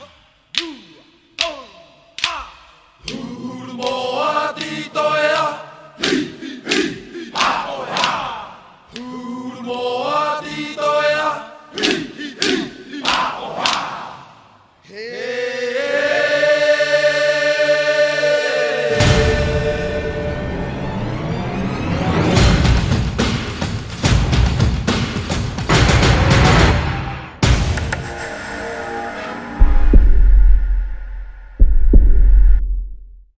Ooh.